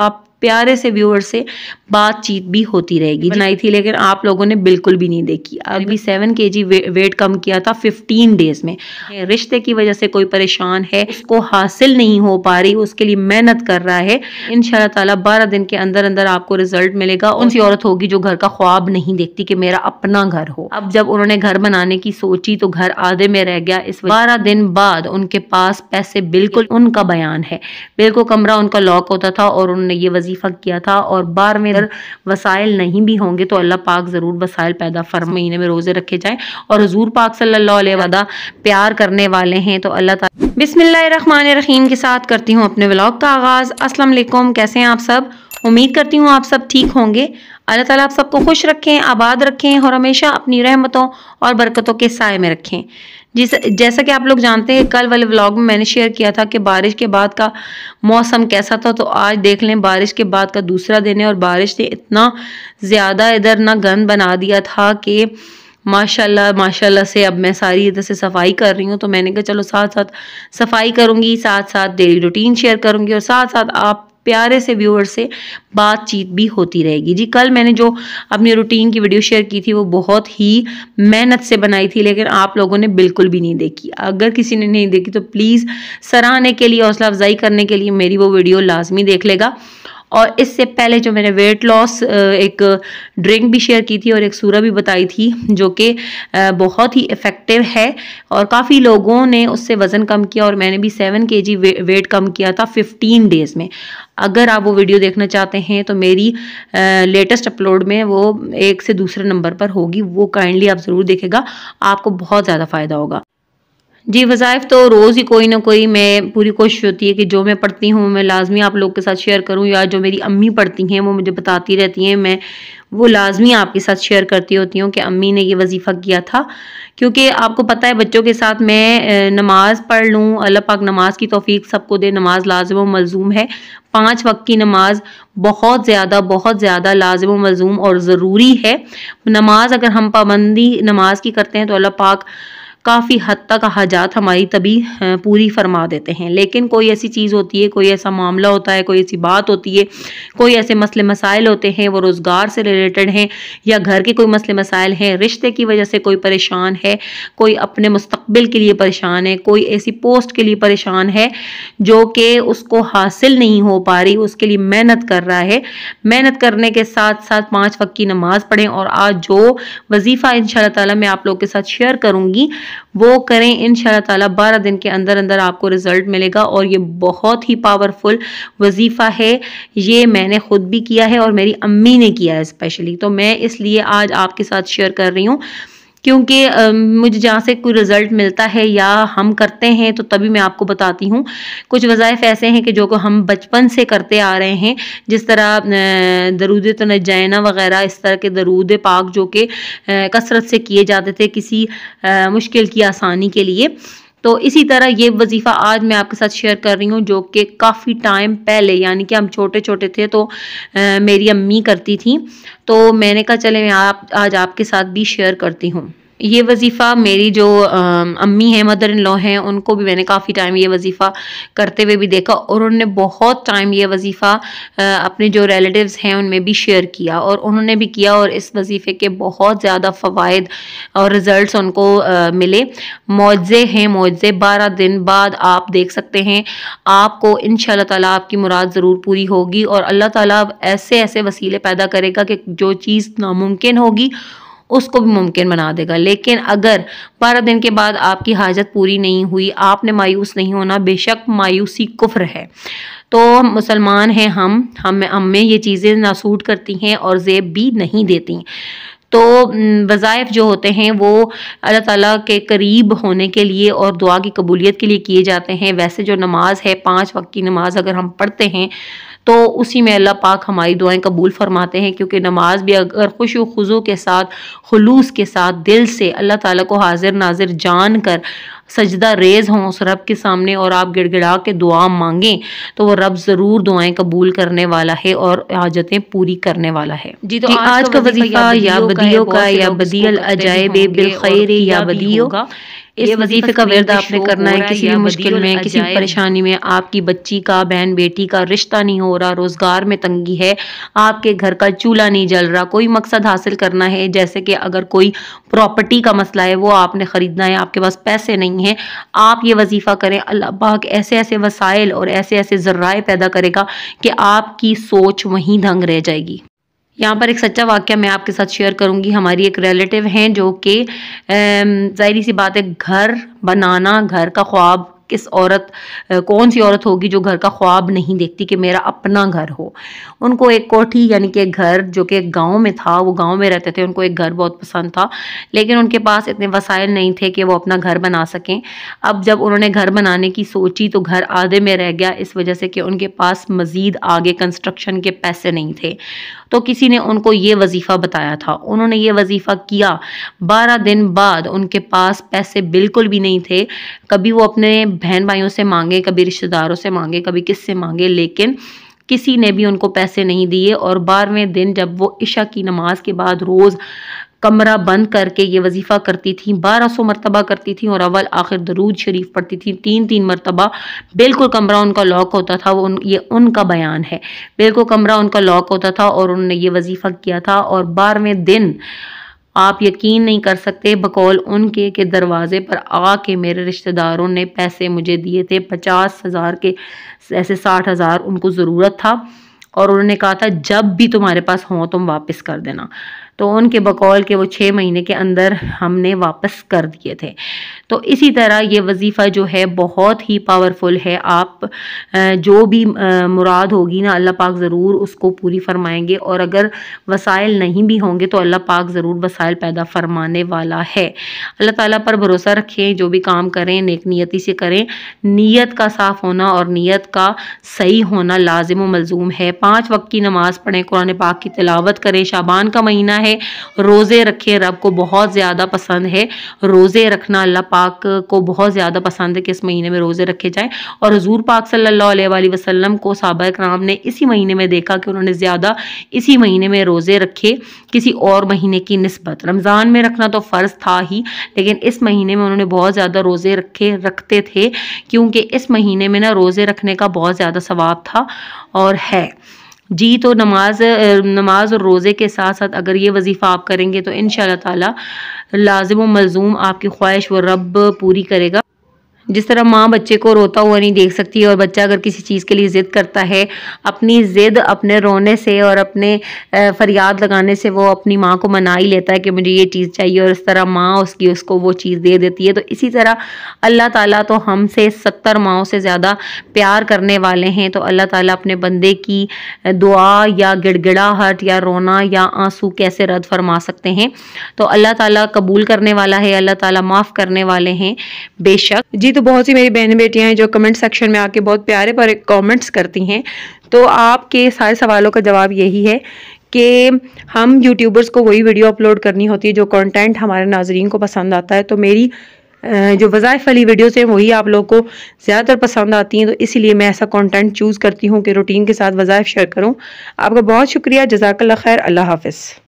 आप प्यारे से व्यूअर से बातचीत भी होती रहेगी। बनाई थी लेकिन आप लोगों ने बिल्कुल भी नहीं देखी। अभी सेवन के जी वे, वेट कम किया था फिफ्टीन डेज़ में। रिश्ते की वजह से कोई परेशान है उसको हासिल नहीं हो पा रही उसके लिए मेहनत कर रहा है। इन ताला बारह दिन के अंदर अंदर आपको रिज़ल्ट मिलेगा। उनसी औरत होगी जो घर का ख्वाब नहीं देखती कि मेरा अपना घर हो। अब जब उन्होंने घर बनाने की सोची तो घर आधे में रह गया। इस बारह दिन बाद उनके पास पैसे बिल्कुल उनका बयान है। बिल्कुल कमरा उनका लॉक होता था और उन्होंने ये वजीफा किया था और बार में अगर वसाइल नहीं भी होंगे तो अल्लाह पाक ज़रूर वसाइल पैदा फर महीने में रोज़े रखे जाएँ। और हजूर पाक सल्लल्लाहु अलैहि प्यार करने वाले हैं तो अल्लाह ताला बिस्मिल्लाहिर्रहमानिर्रहीम के साथ करती हूँ अपने व्लॉग का आगाज़। अस्सलाम वालेकुम कैसे हैं आप सब? उम्मीद करती हूँ आप सब ठीक होंगे। अल्लाह ताला आप सबको खुश रखें आबाद रखें और हमेशा अपनी रहमतों और बरकतों के साय में रखें। जिस, जैसा कि आप लोग जानते हैं, कल वाले व्लॉग में मैंने शेयर किया था कि बारिश के बाद का मौसम कैसा था तो आज देख लें, बारिश के बाद का दूसरा दिन है और बारिश ने इतना ज़्यादा इधर ना गंद बना दिया था कि माशाल्लाह माशाल्लाह से अब मैं सारी इधर से सफ़ाई कर रही हूँ तो मैंने कहा, चलो साथ साथ सफ़ाई करूँगी साथ साथ डेली रूटीन शेयर करूँगी और साथ साथ आप प्यारे से व्यूअर से बातचीत भी होती रहेगी। जी, कल मैंने जो अपनी रूटीन की वीडियो शेयर की थी, वो बहुत ही मेहनत से बनाई थी, लेकिन आप लोगों ने बिल्कुल भी नहीं देखी। अगर किसी ने नहीं देखी तो प्लीज़ सराहने के लिए, हौसला अफजाई करने के लिए मेरी वो वीडियो लाजमी देख लेगा। और इससे पहले जो मैंने वेट लॉस एक ड्रिंक भी शेयर की थी और एक सूरा भी बताई थी, जो कि बहुत ही इफ़ेक्टिव है और काफ़ी लोगों ने उससे वज़न कम किया और मैंने भी सेवन के जी वेट कम किया था फिफ्टीन डेज़ में। अगर आप वो वीडियो देखना चाहते हैं तो मेरी लेटेस्ट अपलोड में वो एक से दूसरे नंबर पर होगी, वो काइंडली आप ज़रूर देखेगा, आपको बहुत ज़्यादा फ़ायदा होगा। जी वज़ाइफ तो रोज़ ही कोई ना कोई मैं पूरी कोशिश होती है कि जो मैं पढ़ती हूँ, मैं लाजमी आप लोग के साथ शेयर करूँ या जो मेरी अम्मी पढ़ती हैं, वो मुझे बताती रहती हैं, मैं वो लाजमी आपके साथ शेयर करती होती हूँ कि अम्मी ने ये वजीफ़ा किया था। क्योंकि आपको पता है बच्चों के साथ मैं नमाज़ पढ़ लूँ, अल्लाह पाक नमाज़ की तोफ़ी सबको दे, नमाज़ लाजम व मलजूम है। पाँच वक्त की नमाज़ बहुत ज़्यादा बहुत ज़्यादा लाजम मलजूम और ज़रूरी है। नमाज़ अगर हम पाबंदी, नमाज़ की करते हैं तो अल्लाह पाक काफ़ी हद तक हाजात हमारी तभी पूरी फरमा देते हैं। लेकिन कोई ऐसी चीज़ होती है, कोई ऐसा मामला होता है, कोई ऐसी बात होती है, कोई ऐसे मसले मसाइल होते हैं, वो रोज़गार से रिलेटेड हैं या घर के कोई मसले मसाइल हैं, रिश्ते की वजह से कोई परेशान है, कोई अपने मुस्तबिल के लिए परेशान है, कोई ऐसी पोस्ट के लिए परेशान है, जो कि उसको हासिल नहीं हो पा रही, उसके लिए मेहनत कर रहा है। मेहनत करने के साथ साथ पाँच वक्त की नमाज़ पढ़ें और आज जो वजीफ़ा इन ताला मैं आप लोग के साथ शेयर करूँगी वो करें इन ताला, बारह दिन के अंदर अंदर आपको रिज़ल्ट मिलेगा और ये बहुत ही पावरफुल वजीफ़ा है। ये मैंने खुद भी किया है और मेरी अम्मी ने किया है स्पेशली तो मैं इसलिए आज आपके साथ शेयर कर रही हूँ। क्योंकि मुझे जहाँ से कोई रिज़ल्ट मिलता है या हम करते हैं तो तभी मैं आपको बताती हूँ। कुछ वज़ाइफ ऐसे हैं कि जो को हम बचपन से करते आ रहे हैं, जिस तरह दरूद तनजैना वगैरह, इस तरह के दरूद पाक जो कि कसरत से किए जाते थे किसी मुश्किल की आसानी के लिए। तो इसी तरह ये वजीफ़ा आज मैं आपके साथ शेयर कर रही हूँ जो कि काफ़ी टाइम पहले यानी कि हम छोटे छोटे थे तो आ, मेरी अम्मी करती थी। तो मैंने कहा चले मैं आप आज आपके साथ भी शेयर करती हूँ। ये वजीफ़ा मेरी जो अम्मी हैं मदर इन लॉ हैं, उनको भी मैंने काफ़ी टाइम ये वजीफ़ा करते हुए भी देखा और उन्होंने बहुत टाइम ये वजीफ़ा अपने जो रिलेटिव्स हैं उनमें भी शेयर किया और उन्होंने भी किया और इस वजीफ़े के बहुत ज़्यादा फ़वाद और रिज़ल्ट उनको मिले। मुआवजे हैं मुआवजे बारह दिन बाद आप देख सकते हैं, आपको इन ताला आपकी मुराद ज़रूर पूरी होगी और अल्लाह ताला ऐसे ऐसे वसीले पैदा करेगा कि जो चीज़ नामुमकिन होगी उसको भी मुमकिन बना देगा। लेकिन अगर बारह दिन के बाद आपकी हाजत पूरी नहीं हुई, आपने मायूस नहीं होना, बेशक मायूसी कुफ्र है। तो मुसलमान हैं हम हम हमें ये चीज़ें नासूट करती हैं और जेब भी नहीं देती। तो वज़ाइफ जो होते हैं वो अल्लाह ताला के करीब होने के लिए और दुआ की कबूलियत के लिए किए जाते हैं। वैसे जो नमाज़ है, पाँच वक्त की नमाज़ अगर हम पढ़ते हैं तो उसी में अल्लाह पाक हमारी दुआएँ कबूल फरमाते हैं क्योंकि नमाज़ भी अगर खुश खुजू के साथ खलूस के साथ दिल से अल्लाह ताला को हाजिर नाजिर जान कर सजदा रेज हों उस रब के सामने और आप गिड़गिड़ा के दुआ मांगें तो वो रब ज़रूर दुआएँ कबूल करने वाला है और हाजतें पूरी करने वाला है। जी तो आज, आज का वजीफा या बदियों का या बदियल अजायब बिल खैर या बदियो इस वजीफे का विरद आपने करना है किसी भी मुश्किल में किसी परेशानी में आपकी बच्ची का बहन बेटी का रिश्ता नहीं हो रहा रोज़गार में तंगी है आपके घर का चूल्हा नहीं जल रहा कोई मकसद हासिल करना है जैसे कि अगर कोई प्रॉपर्टी का मसला है वो आपने ख़रीदना है आपके पास पैसे नहीं हैं आप ये वजीफ़ा करें अल्लाह पाक ऐसे ऐसे वसाइल और ऐसे ऐसे ज़र्राए पैदा करेगा कि आपकी सोच वहीं दंग रह जाएगी। यहाँ पर एक सच्चा वाक्य मैं आपके साथ शेयर करूँगी। हमारी एक रिलेटिव हैं जो कि ज़ाहिर सी बात है, घर, बनाना, घर का ख्वाब किस औरत कौन सी औरत होगी जो घर का ख्वाब नहीं देखती कि मेरा अपना घर हो। उनको एक कोठी यानी कि घर जो कि एक गाँव में था, वो गाँव में रहते थे, उनको एक घर बहुत पसंद था, लेकिन उनके पास इतने वसाइल नहीं थे कि वो अपना घर बना सकें। अब जब उन्होंने घर बनाने की सोची तो घर आधे में रह गया, इस वजह से कि उनके पास मज़ीद आगे कंस्ट्रक्शन के पैसे नहीं थे। तो किसी ने उनको ये वजीफ़ा बताया था। उन्होंने ये वजीफ़ा किया। बारह दिन बाद उनके पास पैसे बिल्कुल भी नहीं थे। कभी वो अपने बहन भाइयों से मांगे कभी रिश्तेदारों से मांगे कभी किससे मांगे लेकिन किसी ने भी उनको पैसे नहीं दिए और बारहवें दिन जब वो इशा की नमाज़ के बाद रोज़ कमरा बंद करके ये वजीफ़ा करती थी बारह सौ मरतबा करती थी और अव्वल आखिर दरूद शरीफ पढ़ती थी तीन तीन मरतबा बिल्कुल कमरा उनका लॉक होता था वो उन, ये उनका बयान है। बिल्कुल कमरा उनका लॉक होता था और उन्होंने ये वजीफ़ा किया था और बारहवें दिन आप यकीन नहीं कर सकते, बकौल उनके के दरवाजे पर आके मेरे रिश्तेदारों ने पैसे मुझे दिए थे। पचास हज़ार के, ऐसे साठ हज़ार उनको ज़रूरत था और उन्होंने कहा था, जब भी तुम्हारे पास हो तुम वापस कर देना। तो उनके बकौल के वो छः महीने के अंदर हमने वापस कर दिए थे। तो इसी तरह ये वजीफ़ा जो है, बहुत ही पावरफुल है। आप जो भी मुराद होगी ना, अल्लाह पाक ज़रूर उसको पूरी फरमाएँगे। और अगर वसाइल नहीं भी होंगे तो अल्लाह पाक ज़रूर वसाइल पैदा फरमाने वाला है। अल्लाह ताला पर भरोसा रखें, जो भी काम करें, नेक नियति से करें। नीयत का साफ़ होना और नीयत का सही होना लाजिम मलजूम है। पाँच वक्त की नमाज़ पढ़ें, कुरान पाक की तिलावत करें। शाबान का महीना है। रोज़े रखें, रब को बहुत ज़्यादा पसंद है। रोज़े रखना अल्लाह को बहुत ज़्यादा पसंद है कि इस महीने में रोज़े रखे जाएँ। और हजूर पाक सल्लल्लाहु अलैहि वसल्लम को सबक राम ने इसी महीने में देखा कि उन्होंने ज़्यादा इसी महीने में रोज़े रखे किसी और महीने की नस्बत। रमज़ान में रखना तो फ़र्ज़ था ही, लेकिन इस महीने में उन्होंने बहुत ज़्यादा रोज़े रखे, रखते थे, क्योंकि इस महीने में ना रोज़े रखने का बहुत ज़्यादा सवाब था और है। जी तो नमाज़ नमाज़ और रोज़े के साथ साथ अगर ये वजीफ़ा आप करेंगे तो इन ताला लाजिम मज़ूम आपकी ख्वाहिश व रब पूरी करेगा। जिस तरह माँ बच्चे को रोता हुआ नहीं देख सकती और बच्चा अगर किसी चीज़ के लिए ज़िद करता है, अपनी ज़िद अपने रोने से और अपने फरियाद लगाने से वो अपनी माँ को मना ही लेता है कि मुझे ये चीज़ चाहिए और इस तरह माँ उसकी, उसको वो चीज़ दे देती है। तो इसी तरह अल्लाह ताला तो हमसे सत्तर माओ से ज़्यादा प्यार करने वाले हैं। तो अल्लाह ताला अपने बंदे की दुआ या गिड़गिड़ाहट या रोना या आँसू कैसे रद्द फरमा सकते हैं। तो अल्लाह ताला कबूल करने वाला है, अल्लाह ताला माफ़ करने वाले हैं। बेशक। जी तो तो बहुत सी मेरी बहन बेटियाँ हैं जो कमेंट सेक्शन में आके बहुत प्यारे पर कमेंट्स करती हैं। तो आपके सारे सवालों का जवाब यही है कि हम यूट्यूबर्स को वही वीडियो अपलोड करनी होती है जो कंटेंट हमारे नाजरीन को पसंद आता है। तो मेरी जो वज़ाइफ वाली वीडियोस हैं, वही आप लोग को ज़्यादातर पसंद आती हैं। तो इसीलिए मैं ऐसा कंटेंट चूज़ करती हूँ कि रूटीन के साथ वज़ाइफ शेयर करूँ। आपका बहुत शुक्रिया। जजाकल्ला खैर। अल्लाह हाफिज़।